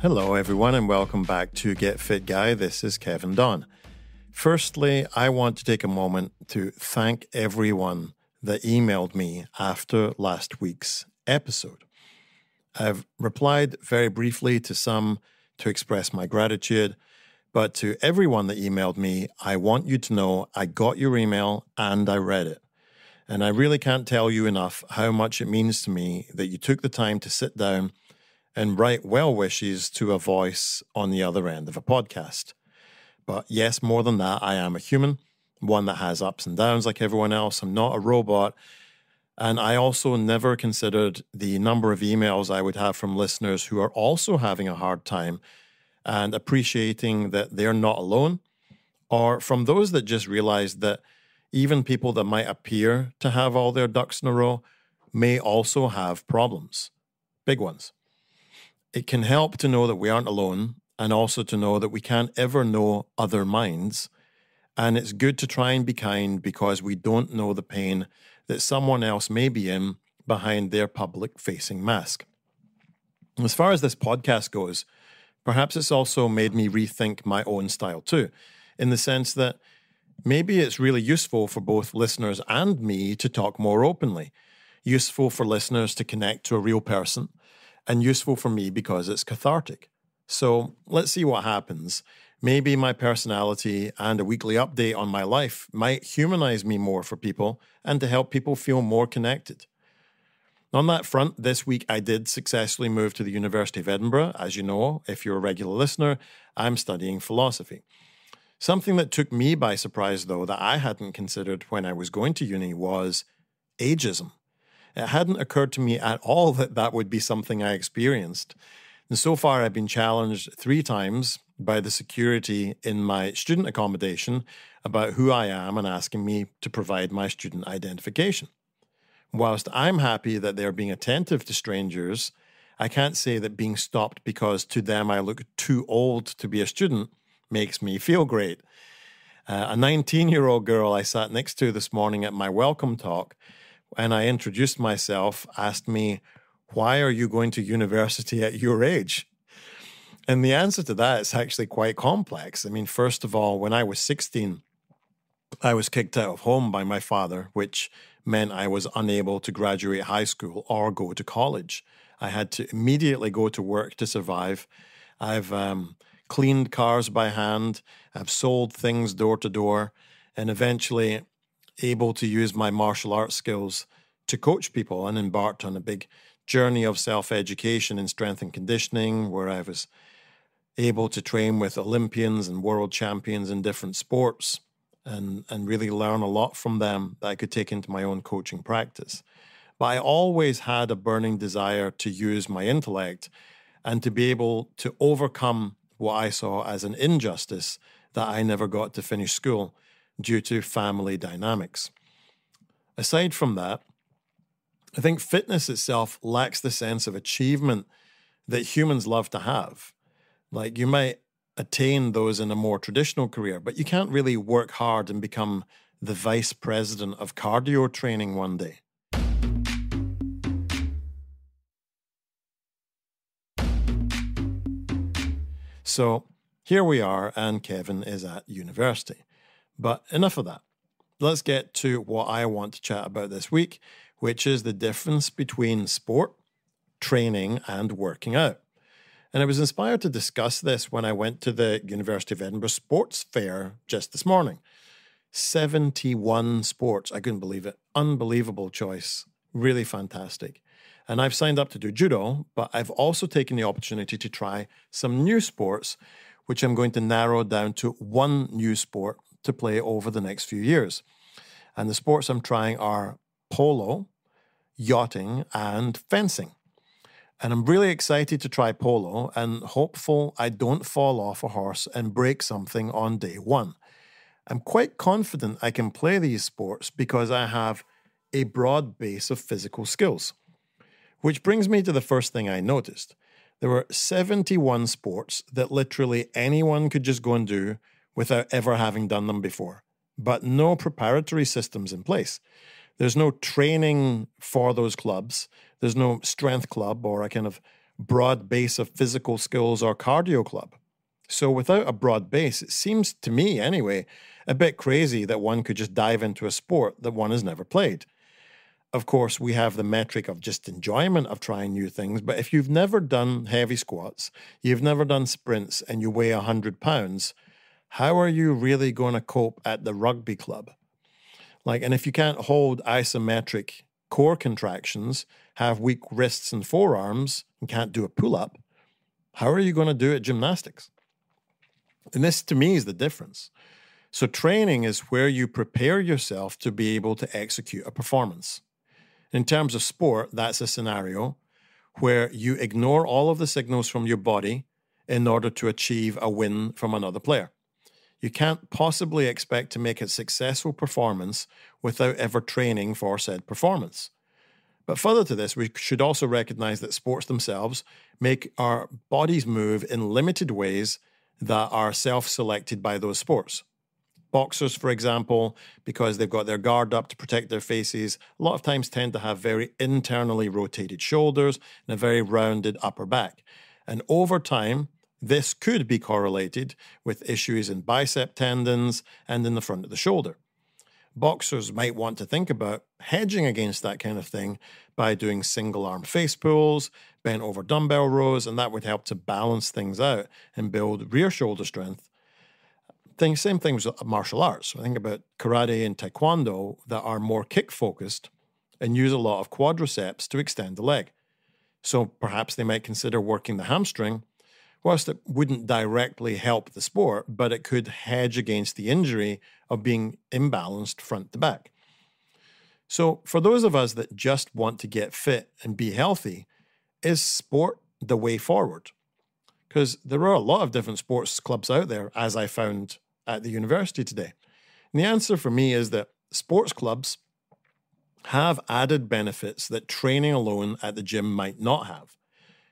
Hello, everyone, and welcome back to Get Fit Guy. This is Kevin Don. Firstly, I want to take a moment to thank everyone that emailed me after last week's episode. I've replied very briefly to some to express my gratitude, but to everyone that emailed me, I want you to know I got your email and I read it. And I really can't tell you enough how much it means to me that you took the time to sit down and write well wishes to a voice on the other end of a podcast. But yes, more than that, I am a human, one that has ups and downs like everyone else. I'm not a robot. And I also never considered the number of emails I would have from listeners who are also having a hard time and appreciating that they're not alone, or from those that just realized that even people that might appear to have all their ducks in a row may also have problems, big ones. It can help to know that we aren't alone and also to know that we can't ever know other minds. And it's good to try and be kind because we don't know the pain that someone else may be in behind their public facing mask. As far as this podcast goes, perhaps it's also made me rethink my own style too, in the sense that maybe it's really useful for both listeners and me to talk more openly, useful for listeners to connect to a real person, and useful for me because it's cathartic. So let's see what happens. Maybe my personality and a weekly update on my life might humanize me more for people and to help people feel more connected. On that front, this week I did successfully move to the University of Edinburgh. As you know, if you're a regular listener, I'm studying philosophy. Something that took me by surprise, though, that I hadn't considered when I was going to uni was ageism. It hadn't occurred to me at all that that would be something I experienced. And so far, I've been challenged three times by the security in my student accommodation about who I am and asking me to provide my student identification. Whilst I'm happy that they're being attentive to strangers, I can't say that being stopped because to them I look too old to be a student makes me feel great. Uh, a 19 year old girl I sat next to this morning at my welcome talk, and I introduced myself, asked me why are you going to university at your age? And the answer to that is actually quite complex. I mean, first of all, when I was 16, I was kicked out of home by my father, which meant I was unable to graduate high school or go to college. I had to immediately go to work to survive. I've um, cleaned cars by hand, I've sold things door to door, and eventually able to use my martial arts skills to coach people and embarked on a big journey of self education in strength and conditioning, where I was able to train with Olympians and world champions in different sports and, and really learn a lot from them that I could take into my own coaching practice. But I always had a burning desire to use my intellect and to be able to overcome what I saw as an injustice that I never got to finish school due to family dynamics. Aside from that, I think fitness itself lacks the sense of achievement that humans love to have. Like you might attain those in a more traditional career, but you can't really work hard and become the vice president of cardio training one day. So here we are, and Kevin is at university. But enough of that. Let's get to what I want to chat about this week, which is the difference between sport, training, and working out. And I was inspired to discuss this when I went to the University of Edinburgh Sports Fair just this morning. 71 sports. I couldn't believe it. Unbelievable choice. Really fantastic. And I've signed up to do judo, but I've also taken the opportunity to try some new sports, which I'm going to narrow down to one new sport to play over the next few years. And the sports I'm trying are polo, yachting, and fencing. And I'm really excited to try polo and hopeful I don't fall off a horse and break something on day one. I'm quite confident I can play these sports because I have a broad base of physical skills. Which brings me to the first thing I noticed. There were 71 sports that literally anyone could just go and do without ever having done them before, but no preparatory systems in place. There's no training for those clubs. There's no strength club or a kind of broad base of physical skills or cardio club. So, without a broad base, it seems to me, anyway, a bit crazy that one could just dive into a sport that one has never played. Of course, we have the metric of just enjoyment of trying new things, but if you've never done heavy squats, you've never done sprints, and you weigh 100 pounds, how are you really going to cope at the rugby club? Like, and if you can't hold isometric core contractions, have weak wrists and forearms, and can't do a pull up, how are you going to do it gymnastics? And this to me is the difference. So, training is where you prepare yourself to be able to execute a performance. In terms of sport, that's a scenario where you ignore all of the signals from your body in order to achieve a win from another player. You can't possibly expect to make a successful performance without ever training for said performance. But further to this, we should also recognize that sports themselves make our bodies move in limited ways that are self selected by those sports. Boxers, for example, because they've got their guard up to protect their faces, a lot of times tend to have very internally rotated shoulders and a very rounded upper back. And over time, this could be correlated with issues in bicep tendons and in the front of the shoulder. Boxers might want to think about hedging against that kind of thing by doing single arm face pulls, bent over dumbbell rows, and that would help to balance things out and build rear shoulder strength same thing with martial arts. I think about karate and taekwondo that are more kick focused and use a lot of quadriceps to extend the leg. So perhaps they might consider working the hamstring, whilst it wouldn't directly help the sport, but it could hedge against the injury of being imbalanced front to back. So for those of us that just want to get fit and be healthy, is sport the way forward? Because there are a lot of different sports clubs out there, as I found at the university today? And the answer for me is that sports clubs have added benefits that training alone at the gym might not have.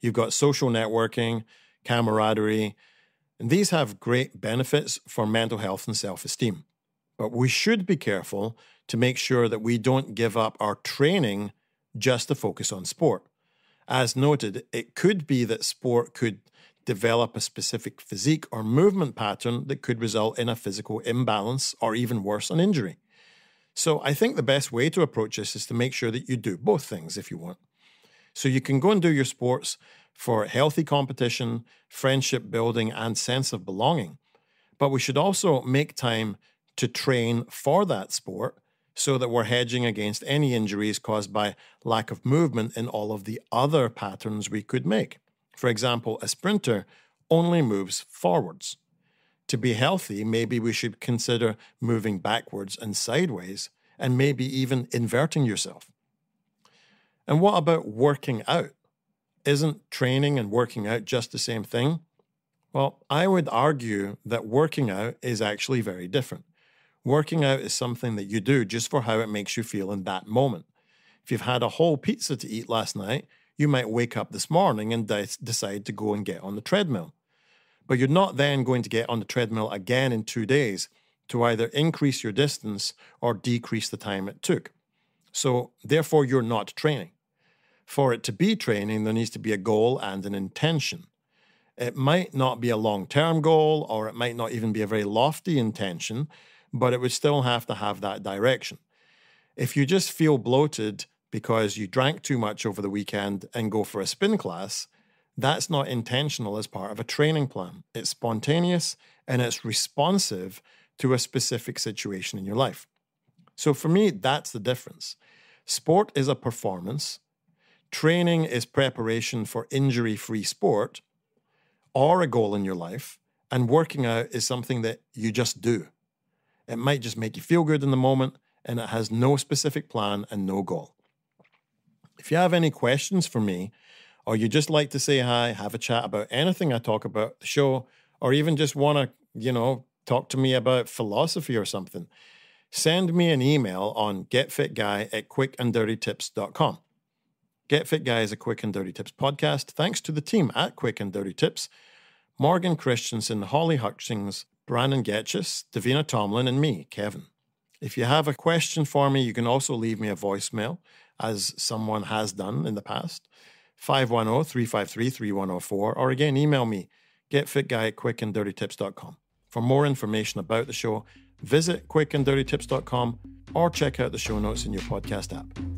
You've got social networking, camaraderie, and these have great benefits for mental health and self esteem. But we should be careful to make sure that we don't give up our training just to focus on sport. As noted, it could be that sport could develop a specific physique or movement pattern that could result in a physical imbalance or even worse, an injury. So I think the best way to approach this is to make sure that you do both things if you want. So you can go and do your sports for healthy competition, friendship building, and sense of belonging. But we should also make time to train for that sport so that we're hedging against any injuries caused by lack of movement in all of the other patterns we could make. For example, a sprinter only moves forwards. To be healthy, maybe we should consider moving backwards and sideways, and maybe even inverting yourself. And what about working out? Isn't training and working out just the same thing? Well, I would argue that working out is actually very different. Working out is something that you do just for how it makes you feel in that moment. If you've had a whole pizza to eat last night, you might wake up this morning and de- decide to go and get on the treadmill. But you're not then going to get on the treadmill again in two days to either increase your distance or decrease the time it took. So, therefore, you're not training. For it to be training, there needs to be a goal and an intention. It might not be a long term goal, or it might not even be a very lofty intention, but it would still have to have that direction. If you just feel bloated because you drank too much over the weekend and go for a spin class, that's not intentional as part of a training plan. It's spontaneous and it's responsive to a specific situation in your life. So for me, that's the difference. Sport is a performance, training is preparation for injury free sport or a goal in your life, and working out is something that you just do. It might just make you feel good in the moment, and it has no specific plan and no goal. If you have any questions for me, or you just like to say hi, have a chat about anything I talk about the show, or even just want to, you know, talk to me about philosophy or something, send me an email on getfitguy at quickanddirtytips.com. Get Fit Guy is a Quick and Dirty Tips podcast, thanks to the team at Quick and Dirty Tips Morgan Christensen, Holly Hutchings, Brannan Goetschius, Davina Tomlin, and me, Kevin. If you have a question for me, you can also leave me a voicemail as someone has done in the past. 510 353 3104, or again, email me, getfitguy at quickanddirtytips.com. For more information about the show, visit quickanddirtytips.com or check out the show notes in your podcast app.